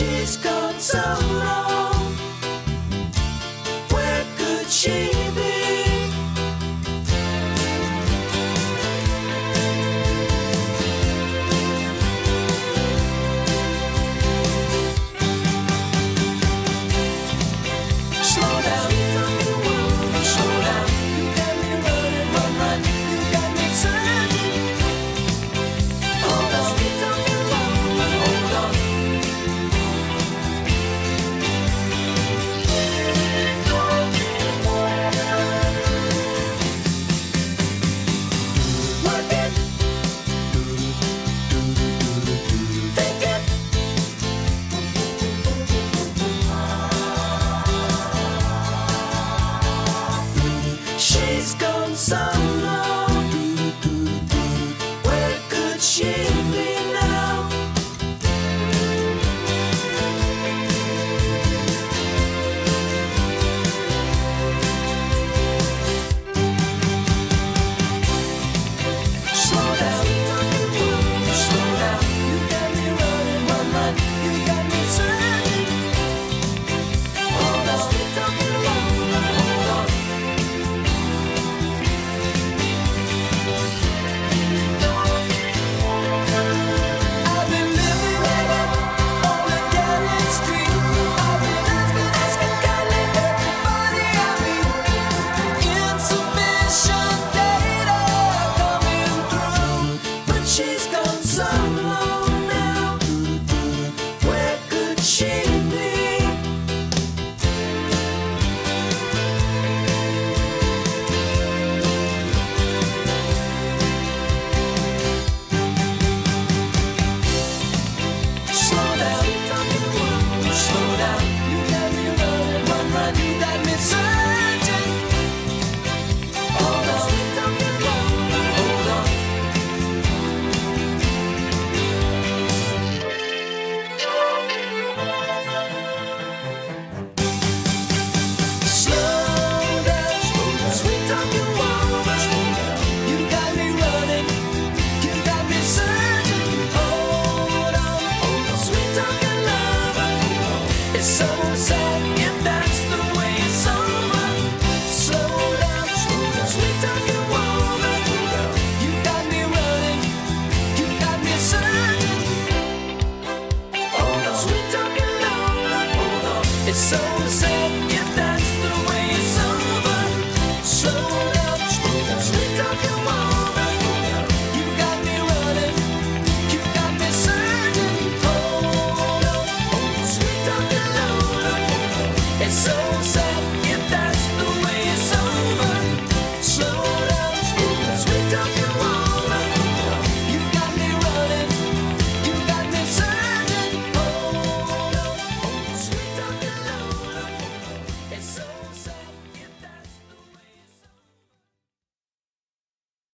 she's gone so long. so sad.